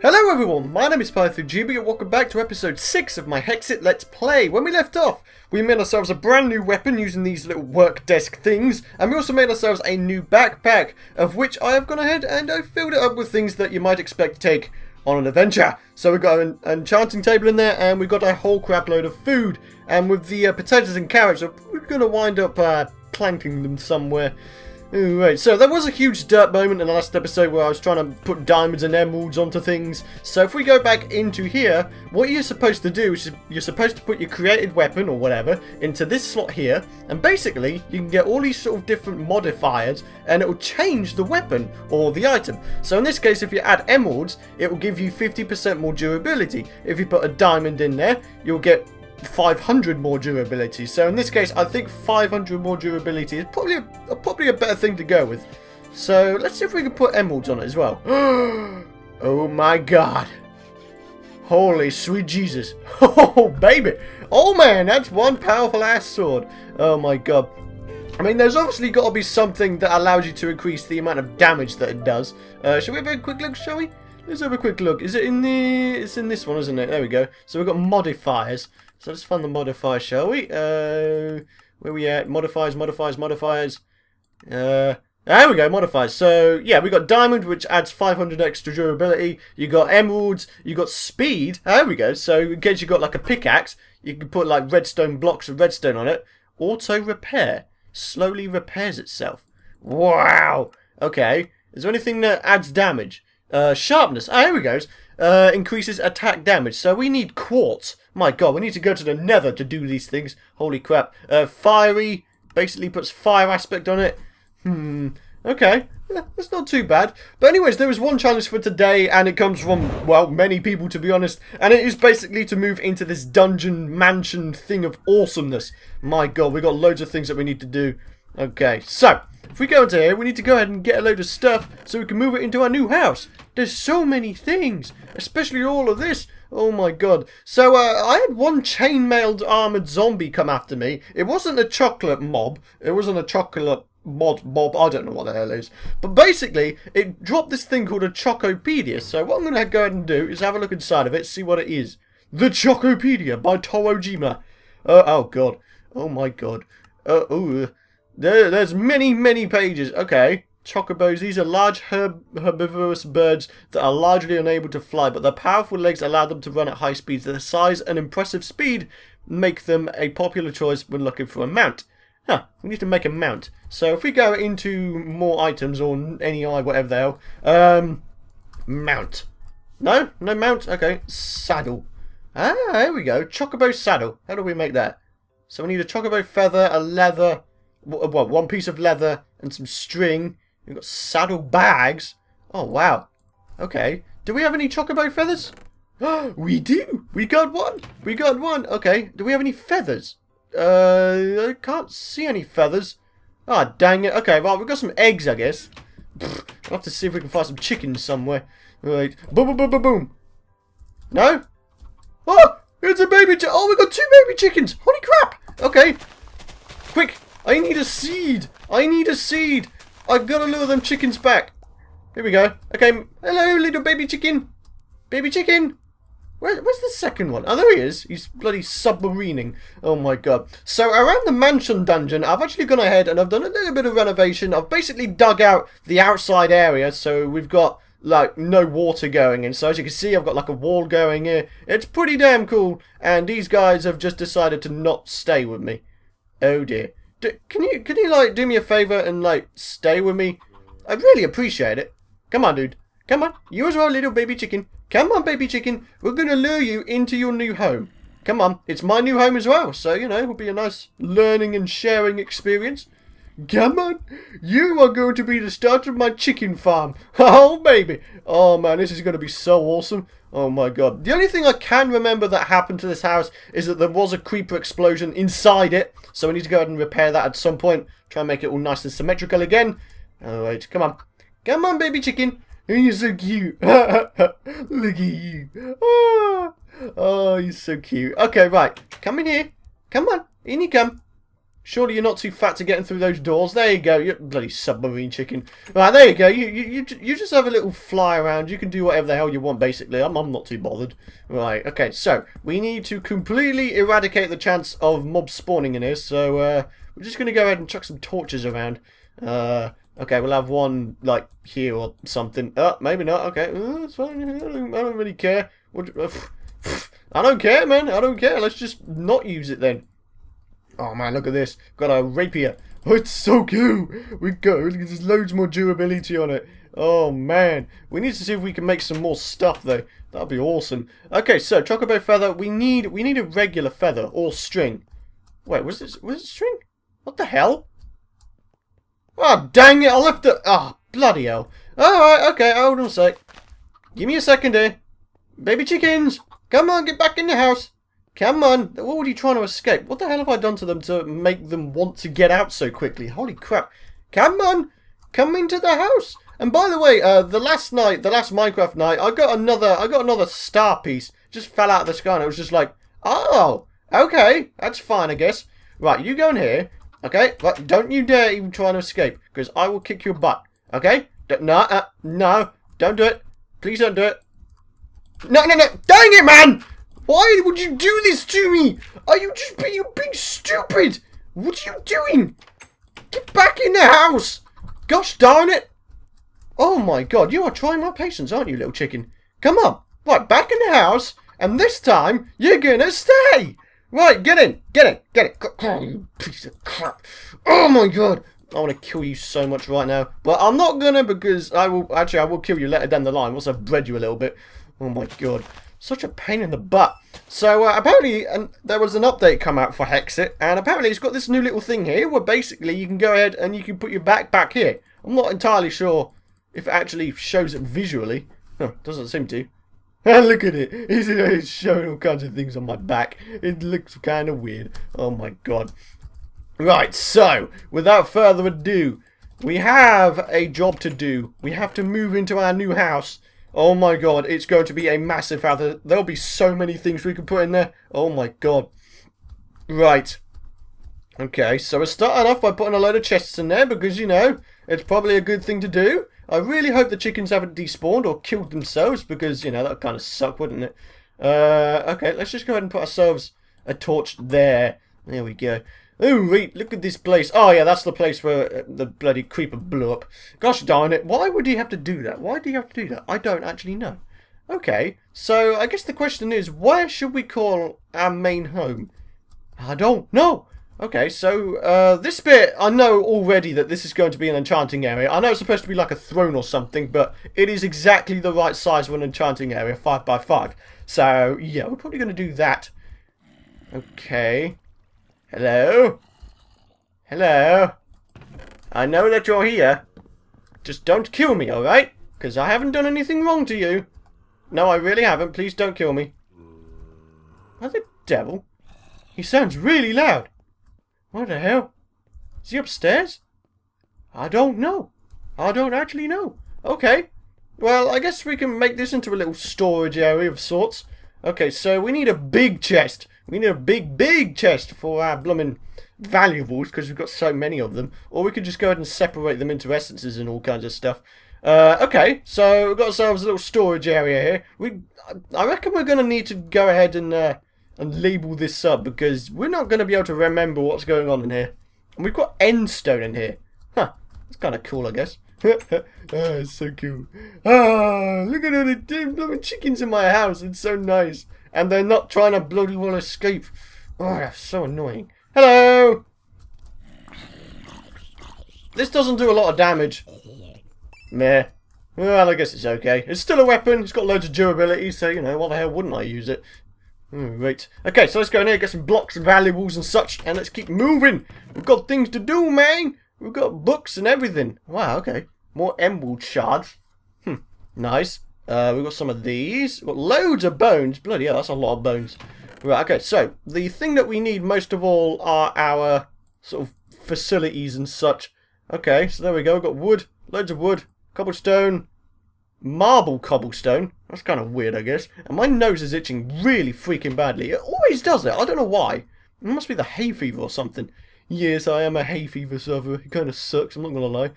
Hello everyone, my name is Python and welcome back to episode 6 of my Hexxit Let's Play. When we left off, we made ourselves a brand new weapon using these little work desk things, and we also made ourselves a new backpack, of which I have gone ahead and I filled it up with things that you might expect to take on an adventure. So we've got an enchanting table in there, and we've got a whole crap load of food, and with the uh, potatoes and carrots, we're going to wind up uh, planting them somewhere. Right, so there was a huge dirt moment in the last episode where I was trying to put diamonds and emeralds onto things. So if we go back into here, what you're supposed to do is you're supposed to put your created weapon or whatever into this slot here. And basically, you can get all these sort of different modifiers and it will change the weapon or the item. So in this case, if you add emeralds, it will give you 50% more durability. If you put a diamond in there, you'll get 500 more durability. So in this case, I think 500 more durability is probably a, probably a better thing to go with. So let's see if we can put emeralds on it as well. oh my god. Holy sweet Jesus. Oh, baby. Oh, man, that's one powerful ass sword. Oh, my God. I mean, there's obviously got to be something that allows you to increase the amount of damage that it does. Uh, shall we have a quick look, shall we? Let's have a quick look. Is it in the... It's in this one, isn't it? There we go. So we've got modifiers. So let's find the modifier, shall we? Uh, where we at? Modifiers, modifiers, modifiers. Uh, there we go, modifiers. So, yeah, we got diamond, which adds 500 extra durability. You got emeralds. You got speed. There we go. So, in case you got like a pickaxe, you can put like redstone blocks of redstone on it. Auto repair. Slowly repairs itself. Wow. Okay. Is there anything that adds damage? Uh, sharpness. Ah, here we go. Uh, increases attack damage. So we need quartz. My god, we need to go to the nether to do these things. Holy crap. Uh, fiery. Basically puts fire aspect on it. Hmm. Okay. That's not too bad. But anyways, there is one challenge for today, and it comes from, well, many people, to be honest. And it is basically to move into this dungeon mansion thing of awesomeness. My god, we got loads of things that we need to do. Okay, so, if we go into here, we need to go ahead and get a load of stuff so we can move it into our new house. There's so many things, especially all of this. Oh my god. So, uh, I had one chainmailed armoured zombie come after me. It wasn't a chocolate mob. It wasn't a chocolate mod mob. I don't know what the hell is. But basically, it dropped this thing called a Chocopedia. So what I'm going to go ahead and do is have a look inside of it, see what it is. The Chocopedia by Torojima. Uh, oh god. Oh my god. Uh, ooh. There, there's many, many pages. Okay. Chocobos, these are large herb herbivorous birds that are largely unable to fly, but their powerful legs allow them to run at high speeds. Their size and impressive speed make them a popular choice when looking for a mount. Huh, we need to make a mount. So if we go into more items, or NEI, whatever the hell, um, mount. No? No mount? Okay, saddle. Ah, there we go. Chocobo saddle. How do we make that? So we need a chocobo feather, a leather, what, one piece of leather and some string. We've got saddle bags. Oh, wow. Okay. Do we have any chocobo feathers? we do. We got one. We got one. Okay. Do we have any feathers? Uh, I can't see any feathers. Ah, oh, dang it. Okay, well, we've got some eggs, I guess. I'll have to see if we can find some chickens somewhere. Right. Boom, boom, boom, boom, boom. No? Oh, it's a baby Oh, we got two baby chickens. Holy crap. Okay. Quick, I need a seed. I need a seed. I've got to lure them chickens back. Here we go. Okay, hello, little baby chicken. Baby chicken. Where, where's the second one? Oh, there he is. He's bloody submarining. Oh my god. So around the mansion dungeon, I've actually gone ahead and I've done a little bit of renovation. I've basically dug out the outside area, so we've got like no water going in. So as you can see, I've got like a wall going here. It's pretty damn cool. And these guys have just decided to not stay with me. Oh dear. D can you can you like do me a favor and like stay with me? I'd really appreciate it. Come on, dude. Come on. You as well, little baby chicken. Come on, baby chicken. We're gonna lure you into your new home. Come on. It's my new home as well, so you know it'll be a nice learning and sharing experience. Come on. You are going to be the start of my chicken farm. Oh, baby. Oh, man, this is going to be so awesome. Oh, my God. The only thing I can remember that happened to this house is that there was a creeper explosion inside it. So we need to go ahead and repair that at some point. Try and make it all nice and symmetrical again. All right, come on. Come on, baby chicken. You're so cute. Look at you. Oh, oh, you're so cute. Okay, right. Come in here. Come on. In you come. Surely you're not too fat to get in through those doors. There you go, you bloody submarine chicken. Right, there you go. You, you, you, you just have a little fly around. You can do whatever the hell you want, basically. I'm, I'm not too bothered. Right, okay, so we need to completely eradicate the chance of mobs spawning in here. So uh, we're just going to go ahead and chuck some torches around. Uh, okay, we'll have one, like, here or something. Oh, maybe not. Okay, it's fine. I don't, I don't really care. Uh, I don't care, man. I don't care. Let's just not use it then. Oh man, look at this. Got a rapier. Oh, it's so cool. We go. There's loads more durability on it. Oh man. We need to see if we can make some more stuff though. That'd be awesome. Okay, so chocobo feather. We need we need a regular feather or string. Wait, was this was it string? What the hell? Oh dang it! I left it. Ah, oh, bloody hell. All right. Okay. Hold on a sec. Give me a second here. Baby chickens, come on, get back in the house. Come on! What were you trying to escape? What the hell have I done to them to make them want to get out so quickly? Holy crap. Come on! Come into the house! And by the way, uh, the last night, the last Minecraft night, I got another, I got another star piece. Just fell out of the sky and it was just like, oh, okay, that's fine, I guess. Right, you go in here, okay? But don't you dare even try to escape, because I will kick your butt, okay? no, uh, no, don't do it. Please don't do it. No, no, no, dang it, man! Why would you do this to me? Are you just being, being stupid? What are you doing? Get back in the house! Gosh darn it! Oh my god, you are trying my patience, aren't you, little chicken? Come on, right, back in the house, and this time, you're gonna stay! Right, get in, get in, get it. Oh, piece of crap. Oh my god, I want to kill you so much right now. But I'm not gonna because I will, actually I will kill you later down the line once I've bred you a little bit. Oh my god. Such a pain in the butt. So uh, apparently and there was an update come out for Hexxit, and apparently it's got this new little thing here where basically you can go ahead and you can put your back back here. I'm not entirely sure if it actually shows it visually. Doesn't seem to. Look at it. It's showing all kinds of things on my back. It looks kind of weird. Oh my god. Right, so, without further ado, we have a job to do. We have to move into our new house. Oh my god, it's going to be a massive house. There'll be so many things we can put in there. Oh my god. Right. Okay, so we're starting off by putting a load of chests in there because, you know, it's probably a good thing to do. I really hope the chickens haven't despawned or killed themselves because, you know, that would kind of suck, wouldn't it? Uh, okay, let's just go ahead and put ourselves a torch there. There we go. Oh, wait, look at this place. Oh, yeah, that's the place where uh, the bloody creeper blew up. Gosh darn it, why would he have to do that? Why do you have to do that? I don't actually know. Okay, so I guess the question is, where should we call our main home? I don't know. Okay, so uh, this bit, I know already that this is going to be an enchanting area. I know it's supposed to be like a throne or something, but it is exactly the right size for an enchanting area, 5 by 5 So, yeah, we're probably going to do that. Okay. Hello? Hello? I know that you're here. Just don't kill me, alright? Because I haven't done anything wrong to you. No, I really haven't. Please don't kill me. What the devil? He sounds really loud. What the hell? Is he upstairs? I don't know. I don't actually know. Okay. Well, I guess we can make this into a little storage area of sorts. Okay, so we need a big chest. We need a big, big chest for our blooming valuables because we've got so many of them. Or we could just go ahead and separate them into essences and all kinds of stuff. Uh, okay, so we've got ourselves a little storage area here. We, I reckon we're going to need to go ahead and uh, and label this up because we're not going to be able to remember what's going on in here. And we've got endstone in here. Huh, that's kind of cool, I guess. ah, it's so cool. Ah, look at all the damn chickens in my house. It's so nice. And they're not trying to bloody well escape. Oh, that's so annoying. Hello! This doesn't do a lot of damage. Meh. Well, I guess it's okay. It's still a weapon. It's got loads of durability, so, you know, why the hell wouldn't I use it? Hmm, right. Okay, so let's go in here, get some blocks and valuables and such, and let's keep moving. We've got things to do, man. We've got books and everything. Wow, okay. More emerald shards. Hmm, nice. Uh, we've got some of these. We've got loads of bones. Bloody hell, that's a lot of bones. Right, okay, so the thing that we need most of all are our sort of facilities and such. Okay, so there we go. We've got wood, loads of wood, cobblestone, marble cobblestone. That's kind of weird, I guess. And my nose is itching really freaking badly. It always does it. I don't know why. It must be the hay fever or something. Yes, I am a hay fever sufferer. It kind of sucks, I'm not going to lie.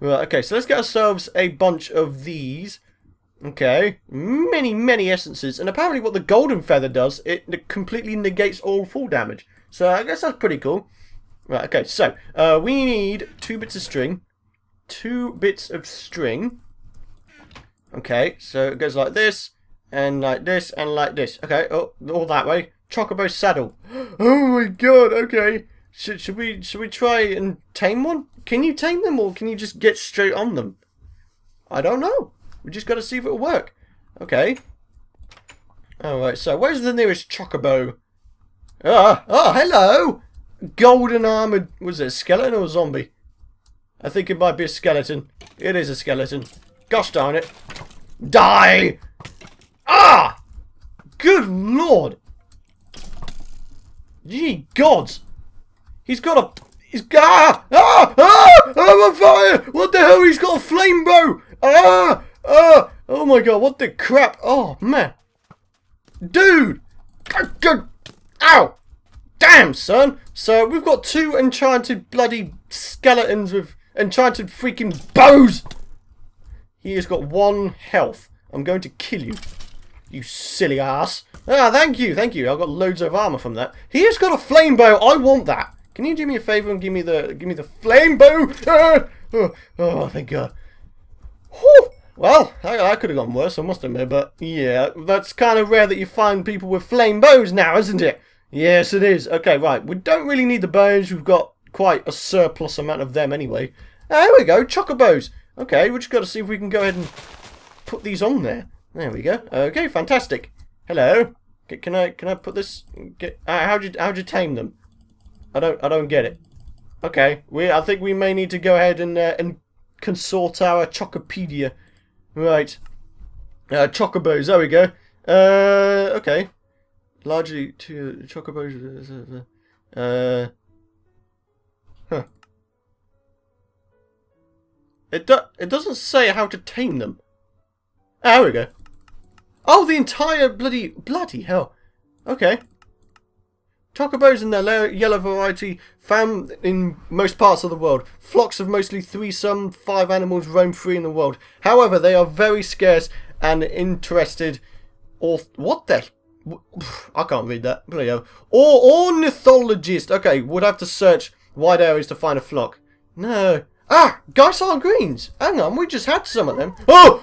Right, okay, so let's get ourselves a bunch of these. Okay, many, many essences. And apparently what the golden feather does, it completely negates all fall damage. So I guess that's pretty cool. Right, okay, so uh, we need two bits of string. Two bits of string. Okay, so it goes like this, and like this, and like this. Okay, oh, all that way. Chocobo saddle. Oh my god, okay. Should, should we should we try and tame one? Can you tame them, or can you just get straight on them? I don't know. We just got to see if it'll work. Okay. Alright, so where's the nearest chocobo? Ah, oh, hello! Golden armored, was it a skeleton or a zombie? I think it might be a skeleton. It is a skeleton. Gosh darn it. Die! Ah! Good lord! Gee gods! He's got a... He's got... Ah! Ah! I'm on fire! What the hell? He's got a flame bow! Ah! Ah! Oh my god, what the crap? Oh, man. Dude! Good. Ow! Damn, son! So, we've got two enchanted bloody skeletons with enchanted freaking bows! He has got one health. I'm going to kill you. You silly ass. Ah, thank you, thank you. I've got loads of armor from that. He has got a flame bow. I want that. Can you do me a favor and give me the give me the flame bow? Ah! Oh, oh, thank God. Whew. Well, I, could have gone worse, I must admit, but yeah, that's kind of rare that you find people with flame bows now, isn't it? Yes, it is. Okay, right, we don't really need the bows, we've got quite a surplus amount of them anyway. There we go, chocobos. Okay, we just got to see if we can go ahead and put these on there. There we go. Okay, fantastic. Hello. Can I can I put this? Get, uh, how'd you how'd you tame them? I don't I don't get it. Okay, we I think we may need to go ahead and uh, and consult our Chocopedia. Right. Uh, chocobos, there we go. Uh, okay. Largely to chocobos. Uh, huh. It do it doesn't say how to tame them. Ah, there we go. Oh, the entire bloody bloody hell. Okay. Chocobos and their yellow variety found in most parts of the world. Flocks of mostly three, some five animals roam free in the world. However, they are very scarce and interested. Or what the? I can't read that. Bloody hell. Or ornithologist. Okay, would have to search wide areas to find a flock. No. Ah, Gysahl greens. Hang on, we just had some of them. Oh!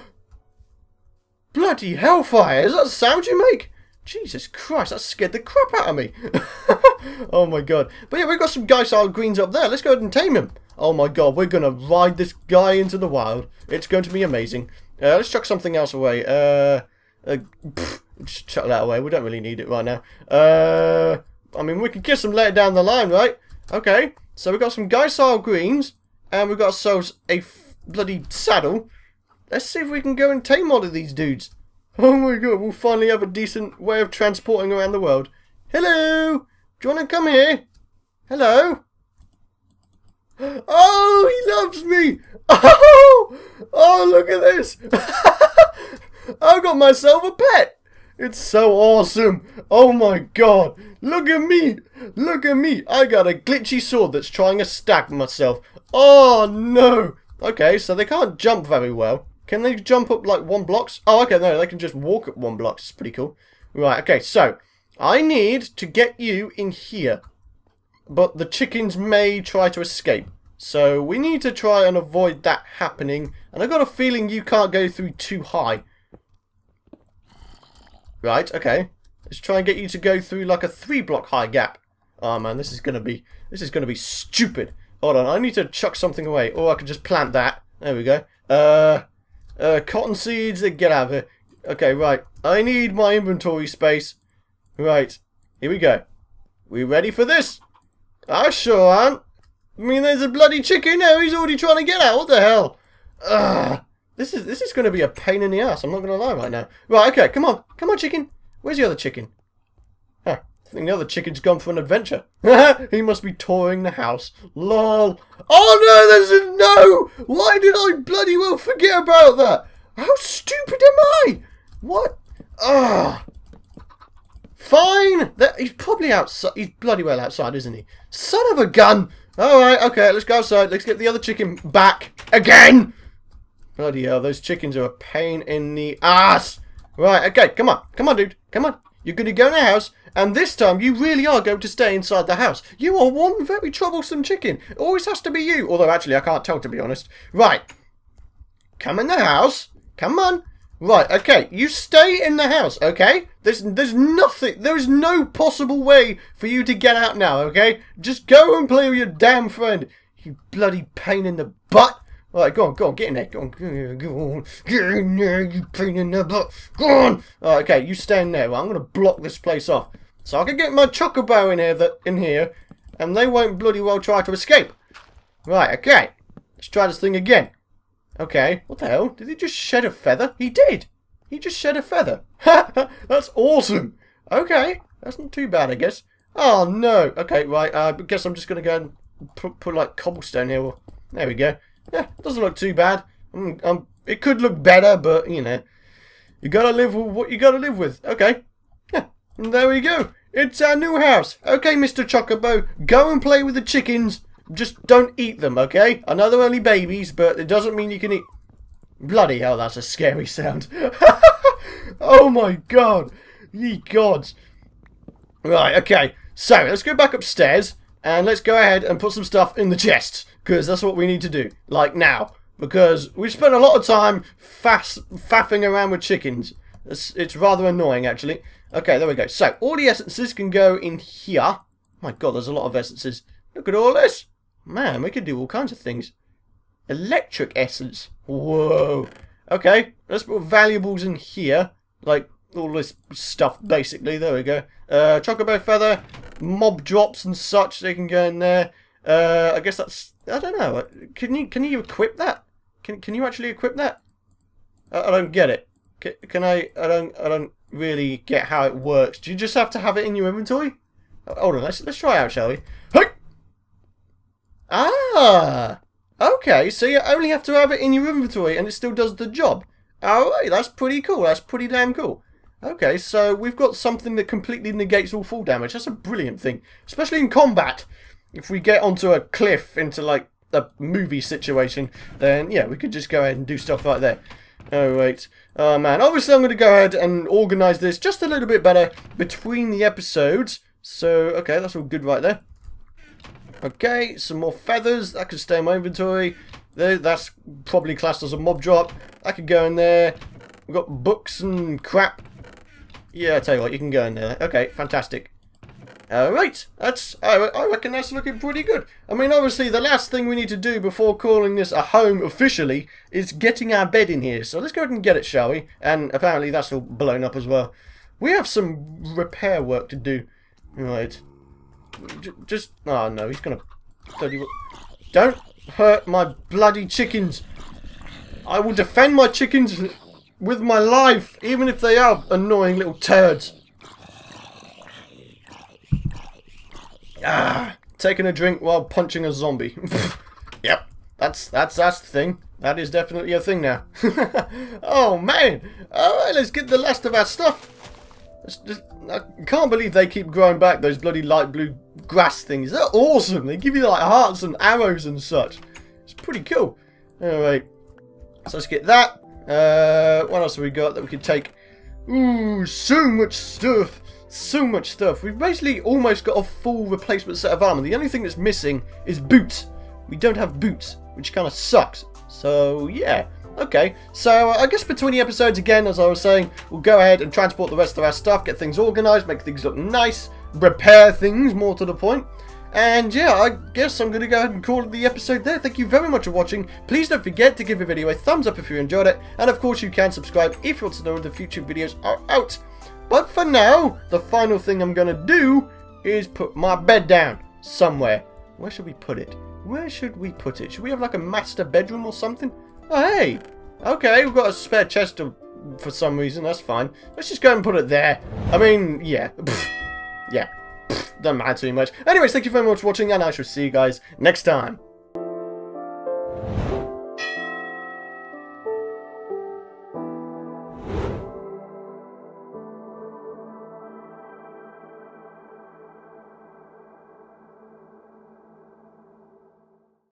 Bloody hellfire! Is that the sound you make? Jesus Christ, that scared the crap out of me. oh my god. But yeah, we've got some Gysahl greens up there. Let's go ahead and tame him. Oh my god, we're going to ride this guy into the wild. It's going to be amazing. Uh, let's chuck something else away. Uh, uh, pff, just chuck that away. We don't really need it right now. Uh, I mean, we can kiss them later down the line, right? Okay, so we've got some Gysahl greens. And we've got ourselves a bloody saddle. Let's see if we can go and tame one of these dudes. Oh my god, we'll finally have a decent way of transporting around the world. Hello! Do you want to come here? Hello? Oh, he loves me! Oh! Oh, look at this! I've got myself a pet! It's so awesome! Oh my god! Look at me! Look at me! I got a glitchy sword that's trying to stack myself. Oh no! Okay, so they can't jump very well. Can they jump up like one blocks? Oh, okay, no, they can just walk up one block. It's pretty cool. Right, okay, so I need to get you in here. But the chickens may try to escape. So we need to try and avoid that happening. And I've got a feeling you can't go through too high. Right, okay. Let's try and get you to go through like a three block high gap. Oh man, this is gonna be this is gonna be stupid. Hold on, I need to chuck something away. Or I could just plant that. There we go. Uh uh, cotton seeds, get out of here. Okay, right. I need my inventory space. Right. Here we go. We ready for this? I sure aren't. I mean, there's a bloody chicken now. He's already trying to get out. What the hell? Ugh. This is this is going to be a pain in the ass. I'm not going to lie right now. Right, okay. Come on. Come on, chicken. Where's the other chicken? I think the other chicken's gone for an adventure. he must be touring the house. Lol. Oh no, there's a no! Why did I bloody well forget about that? How stupid am I? What? Ah. Fine. That, he's probably outside. He's bloody well outside, isn't he? Son of a gun! Alright, okay, let's go outside. Let's get the other chicken back. Again! Bloody hell, those chickens are a pain in the ass. Right, okay, come on. Come on, dude. Come on. You're going to go in the house, and this time you really are going to stay inside the house. You are one very troublesome chicken. It always has to be you. Although, actually, I can't tell, to be honest. Right. Come in the house. Come on. Right, okay, you stay in the house, okay? There's there's nothing, there is no possible way for you to get out now, okay? Just go and play with your damn friend. You bloody pain in the butt. Alright, go on, go on, get in there. Go on, go on, get in there, you pain in the butt. Go on. Alright, okay, you stay in there. I'm going to block this place off. So I can get my chocobo in here, that in here, and they won't bloody well try to escape. Right, okay. Let's try this thing again. Okay, what the hell? Did he just shed a feather? He did! He just shed a feather. Ha! That's awesome! Okay, that's not too bad, I guess. Oh, no. Okay, right, uh, I guess I'm just going to go and put, put, like, cobblestone here. There we go. Yeah, doesn't look too bad. Um, um, it could look better, but, you know, you gotta live with what you gotta live with. Okay. There we go. It's our new house. Okay, Mr. Chocobo, go and play with the chickens. Just don't eat them, okay? I know they're only babies, but it doesn't mean you can eat... Bloody hell, that's a scary sound. oh my god. Ye gods. Right, okay. So, let's go back upstairs, and let's go ahead and put some stuff in the chest. Because that's what we need to do. Like, now. Because we've spent a lot of time fast, faffing around with chickens. It's, it's rather annoying, actually. Okay, there we go. So, all the essences can go in here. My god, there's a lot of essences. Look at all this. Man, we could do all kinds of things. Electric essence. Whoa. Okay, let's put valuables in here. Like, all this stuff, basically. There we go. Uh, Chocobo Feather, mob drops and such, they can go in there. Uh, I guess that's... I don't know. Can you can you equip that? Can can you actually equip that? I, I don't get it. Can, can I... I don't I don't really get how it works. Do you just have to have it in your inventory? Hold on, let's, let's try out, shall we? Hey! Ah! Okay, so you only have to have it in your inventory and it still does the job. Alright, that's pretty cool. That's pretty damn cool. Okay, so we've got something that completely negates all fall damage. That's a brilliant thing. Especially in combat. If we get onto a cliff into like a movie situation, then yeah, we could just go ahead and do stuff like that. Oh, wait. Oh, man. Obviously, I'm going to go ahead and organise this just a little bit better between the episodes. So, okay, that's all good right there. Okay, some more feathers. That could stay in my inventory. That's probably classed as a mob drop. That could go in there. We've got books and crap. Yeah, I tell you what, you can go in there. Okay, fantastic. Uh, Alright, that's, I, I reckon that's looking pretty good. I mean, obviously, the last thing we need to do before calling this a home officially is getting our bed in here. So let's go ahead and get it, shall we? And apparently that's all blown up as well. We have some repair work to do. Right. Just... Oh, no. He's to... Don't hurt my bloody chickens. I will defend my chickens with my life, even if they are annoying little turds. Ah, taking a drink while punching a zombie. yep, that's that's that's the thing. That is definitely a thing now. oh man! Alright, let's get the last of our stuff. Just, I can't believe they keep growing back those bloody light blue grass things. They're awesome. They give you like hearts and arrows and such. It's pretty cool. Alright. So let's get that. Uh, what else have we got that we could take? Ooh, so much stuff. So much stuff. We've basically almost got a full replacement set of armor. The only thing that's missing is boots. We don't have boots, which kind of sucks. So, yeah. Okay, so I guess between the episodes again, as I was saying, we'll go ahead and transport the rest of our stuff, get things organised, make things look nice, repair things, more to the point. And yeah, I guess I'm going to go ahead and call it the episode there. Thank you very much for watching. Please don't forget to give the video a thumbs up if you enjoyed it. And of course you can subscribe if you want to know when the future videos are out. But for now, the final thing I'm going to do is put my bed down somewhere. Where should we put it? Where should we put it? Should we have like a master bedroom or something? Oh, hey. Okay, we've got a spare chest to, for some reason. That's fine. Let's just go and put it there. I mean, yeah. yeah. doesn't matter too much. Anyways, thank you very much for watching, and I shall see you guys next time.